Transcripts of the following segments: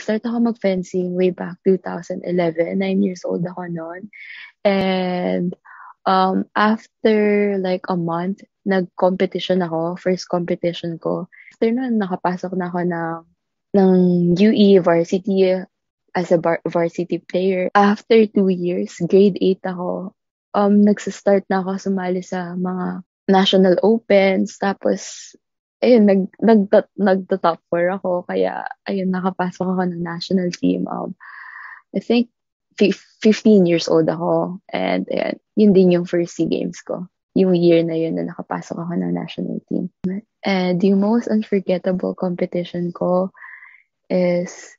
Start ako mag-fencing way back 2011. Nine years old ako noon. And um, after like a month, nag-competition ako. First competition ko. After nun, nakapasok na ako ng, ng UE varsity as a bar- varsity player. After two years, grade 8 ako, um, nagsistart na ako sumali sa mga national opens. Tapos, ayun, nag, nag, nagta-top 4 ako. Kaya, ayun, nakapasok ako ng national team. Um, I think, 15 years old ako. And, ayun, yun din yung first SEA Games ko. Yung year na yun na nakapasok ako ng national team. And yung most unforgettable competition ko is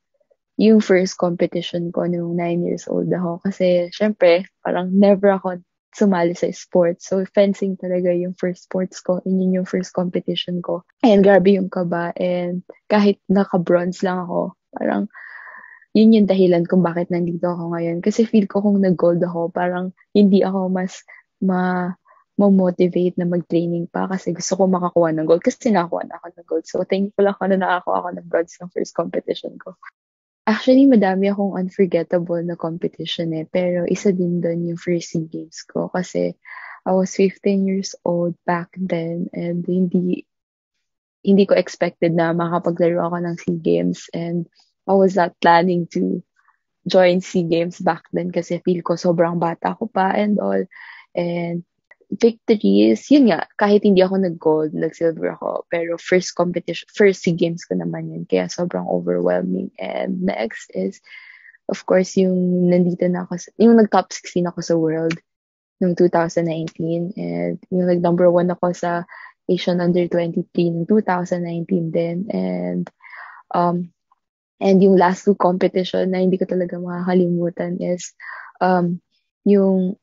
yung first competition ko nung 9 years old ako. Kasi, syempre, parang never ako sumali sa sports. So, fencing talaga yung first sports ko. And yun yung first competition ko. And grabe yung kaba. And kahit naka-bronze lang ako, parang yun yung dahilan kung bakit nandito ako ngayon. Kasi feel ko kung nag-gold ako, parang hindi ako mas ma motivate na mag-training pa kasi gusto ko makakuha ng gold kasi nakakuha na ako ng gold. So, thankful ako na nakakuha ako ng bronze ng first competition ko. Actually, madami akong unforgettable na competition eh. Pero isa din doon yung first SEA Games ko kasi I was 15 years old back then and hindi hindi ko expected na makapaglaro ako ng SEA Games and I was not planning to join SEA Games back then kasi feel ko sobrang bata ko pa and all. And victories, yun nga, kahit hindi ako nag-gold, nag-silver ako, pero first competition, first SEA Games ko naman yun, kaya sobrang overwhelming. And next is, of course, yung nandito na ako, yung nag-top 16 ako sa world noong 2019, and yung nag-number 1 ako sa Asian Under 23 noong 2019 din, and um, and yung last two competition na hindi ko talaga makakalimutan is um, yung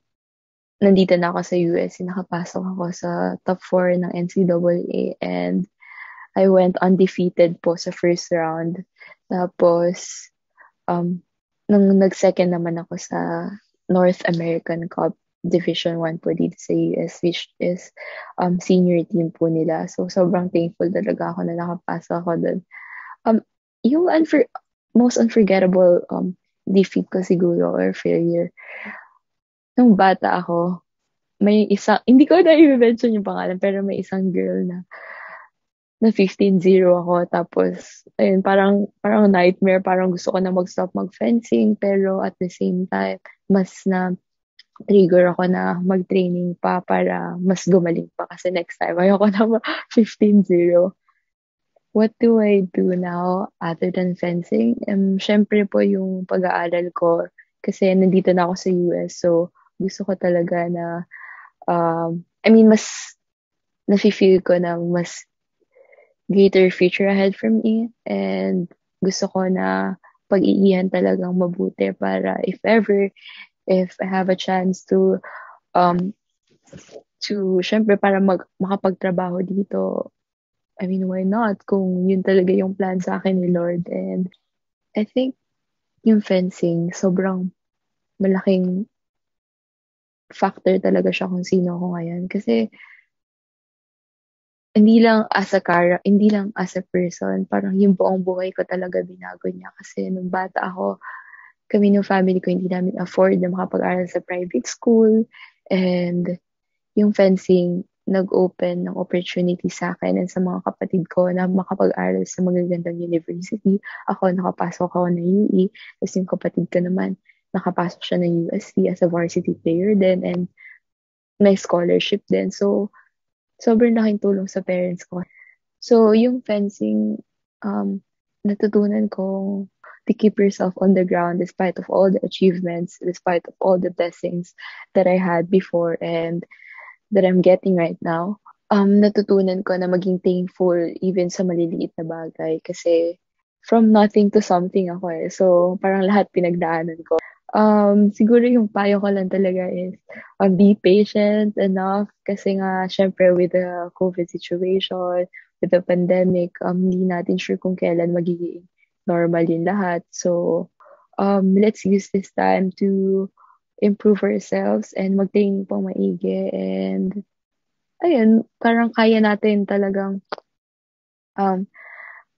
nandito na ako sa US, nakapasok ako sa top 4 ng NCAA and I went undefeated po sa first round. Tapos, um, nung nag-second naman ako sa North American Cup Division 1 po dito sa US, which is um, senior team po nila. So, sobrang thankful talaga ako na nakapasa ako doon. Um, yung unfor- most unforgettable um, defeat ko siguro or failure nung bata ako, may isa, hindi ko na i-mention yung pangalan, pero may isang girl na na 15-0 ako. Tapos, ayun, parang, parang nightmare. Parang gusto ko na mag-stop mag-fencing. Pero at the same time, mas na trigger ako na mag-training pa para mas gumaling pa. Kasi next time, ayoko na 15-0. What do I do now other than fencing? Um, Siyempre po yung pag-aaral ko kasi nandito na ako sa US. So, gusto ko talaga na, um, I mean, mas, nafe-feel ko na mas greater future ahead from me. And gusto ko na pag-iihan talagang mabuti para if ever, if I have a chance to, um, to, syempre, para mag, makapagtrabaho dito, I mean, why not? Kung yun talaga yung plan sa akin ni Lord. And I think yung fencing, sobrang malaking factor talaga siya kung sino ako ngayon. Kasi, hindi lang as a car, hindi lang as a person, parang yung buong buhay ko talaga binago niya. Kasi nung bata ako, kami ng family ko hindi namin afford na makapag-aral sa private school. And yung fencing, nag-open ng opportunity sa akin and sa mga kapatid ko na makapag-aral sa magagandang university. Ako, nakapasok ako ng UE. Tapos yung kapatid ko naman, nakapasok siya ng USC as a varsity player din and may scholarship din. So, sobrang laking tulong sa parents ko. So, yung fencing, um, natutunan ko to keep yourself on the ground despite of all the achievements, despite of all the blessings that I had before and that I'm getting right now. Um, natutunan ko na maging thankful even sa maliliit na bagay kasi from nothing to something ako eh. So, parang lahat pinagdaanan ko um, siguro yung payo ko lang talaga is um, be patient enough kasi nga, syempre, with the COVID situation, with the pandemic, um, hindi natin sure kung kailan magiging normal yung lahat. So, um, let's use this time to improve ourselves and magtingin pang maigi and ayun, parang kaya natin talagang um,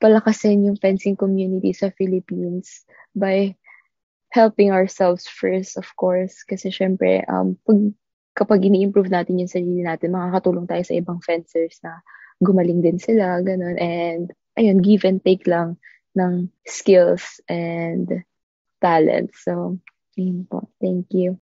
palakasin yung fencing community sa Philippines by helping ourselves first, of course. Kasi syempre, um, pag, kapag ini-improve natin yung sarili natin, makakatulong tayo sa ibang fencers na gumaling din sila, ganun. And, ayun, give and take lang ng skills and talent. So, yun po. Thank you.